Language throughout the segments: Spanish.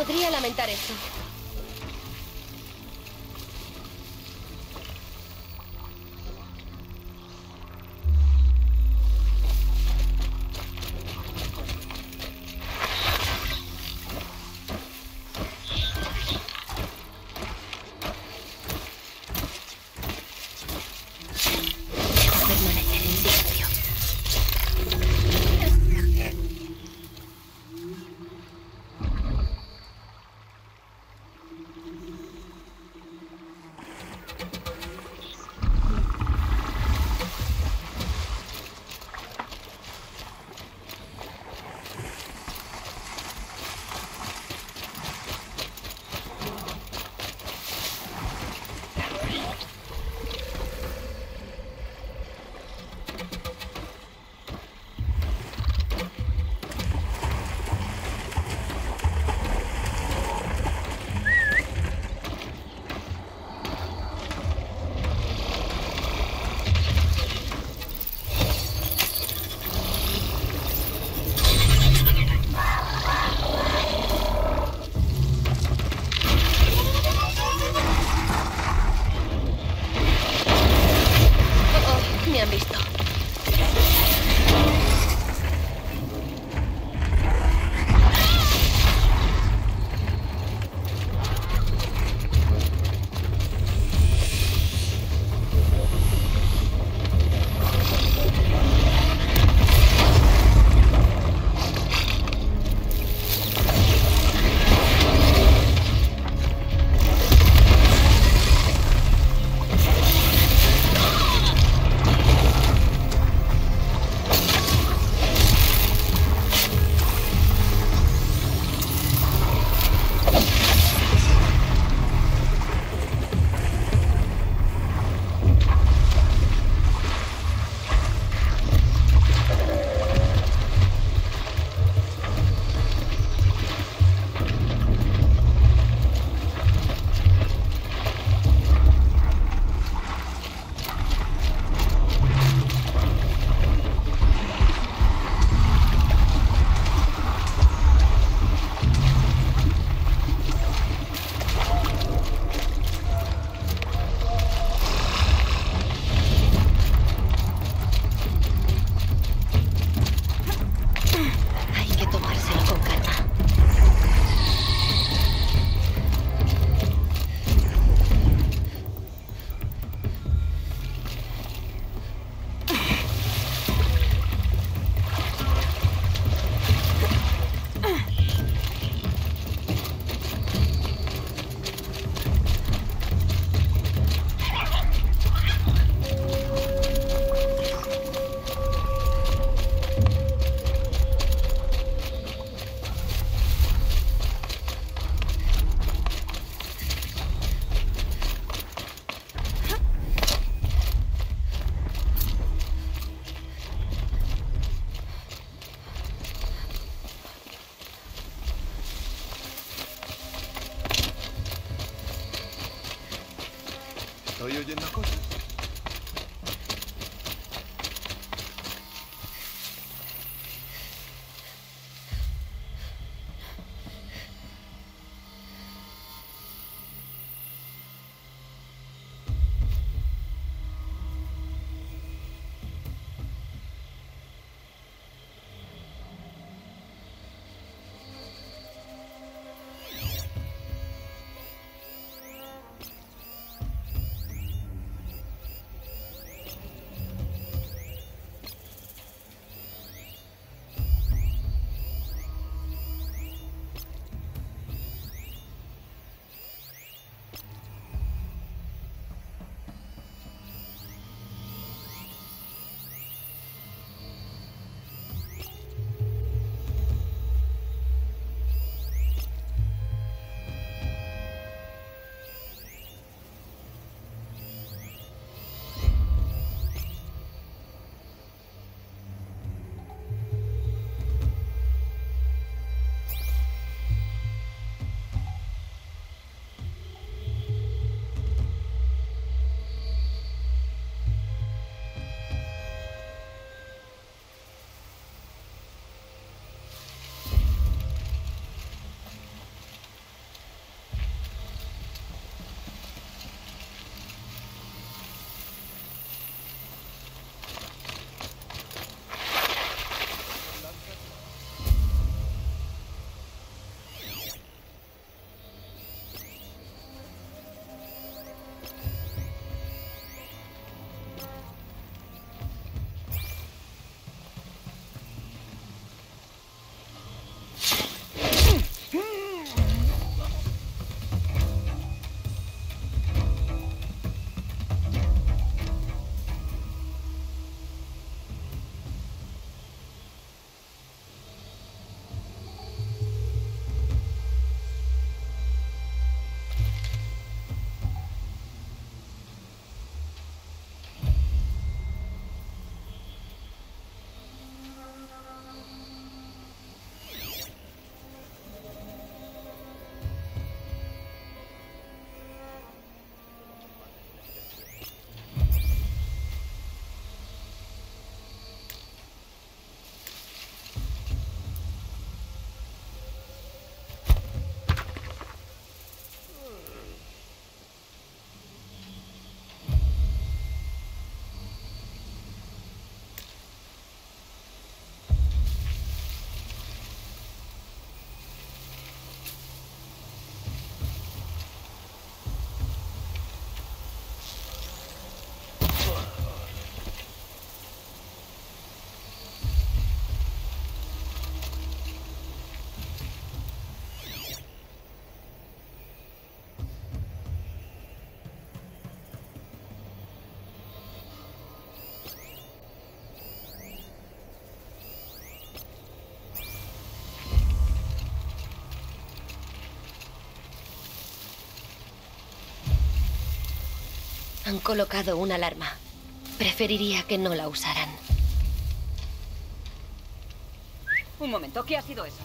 Podría lamentar eso. ご友人のこと Han colocado una alarma. Preferiría que no la usaran. Un momento, ¿qué ha sido eso?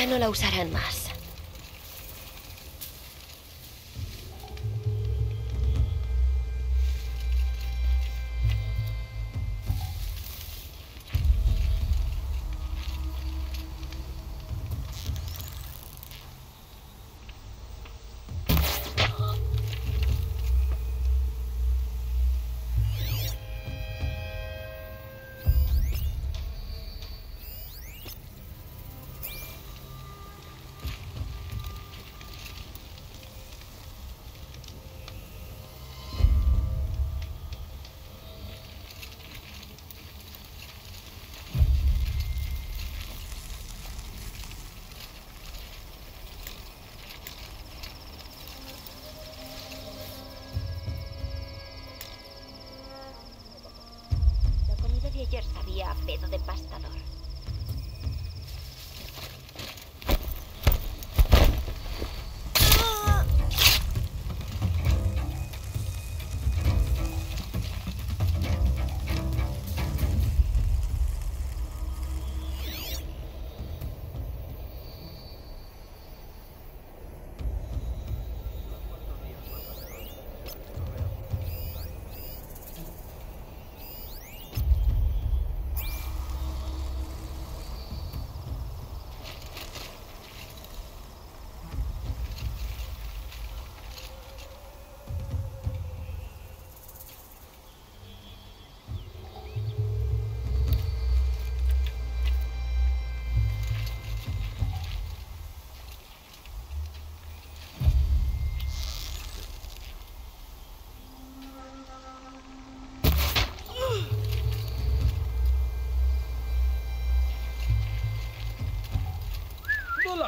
Ya no la usarán más.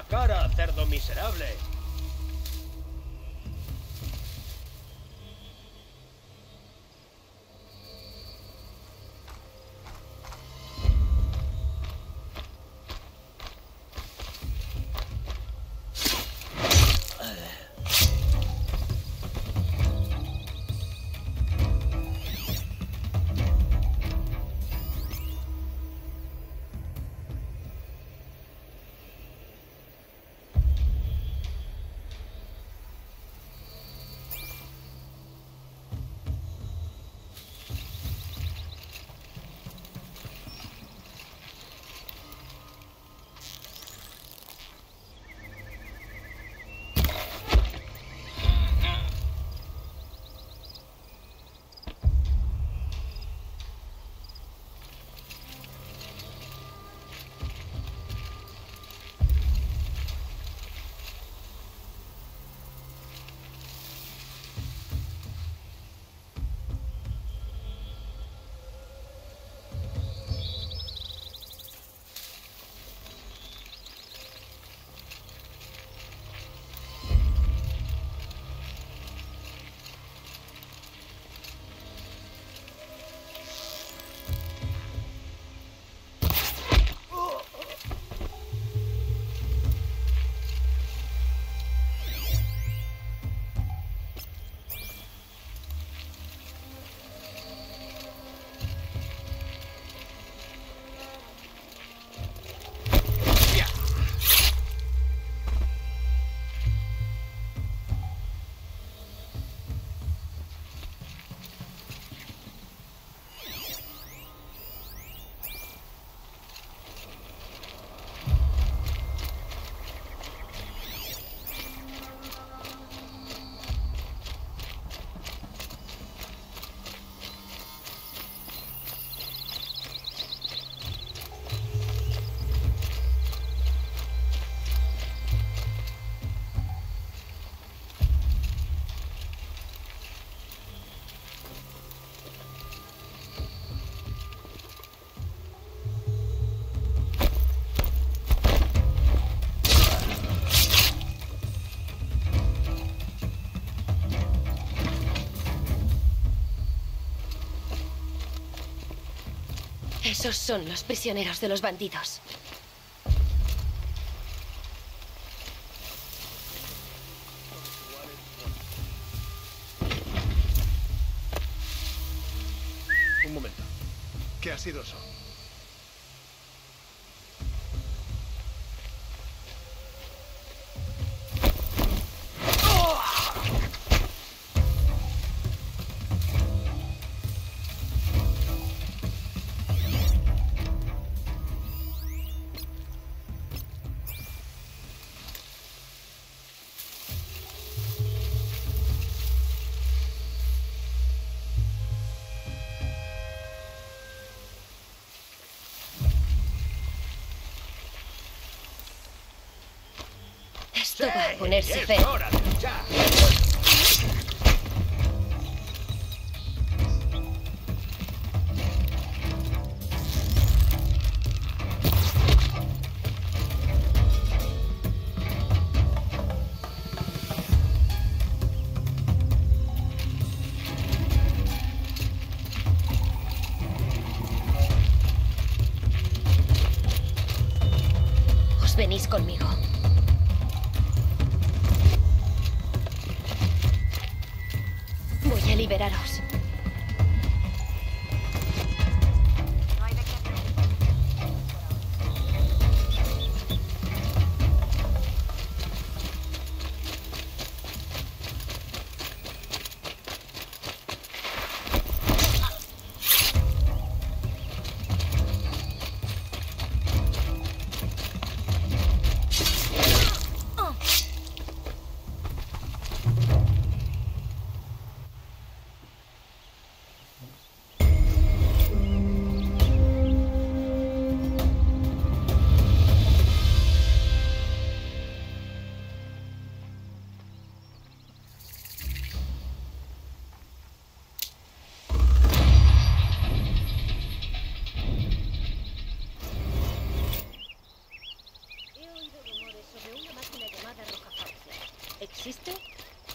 Cara, cerdo miserable! Esos son los prisioneros de los bandidos. Un momento. ¿Qué ha sido eso? Esto va a ponerse feo. venís conmigo.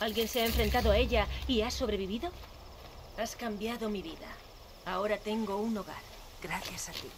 ¿Alguien se ha enfrentado a ella y ha sobrevivido? Has cambiado mi vida. Ahora tengo un hogar, gracias a ti.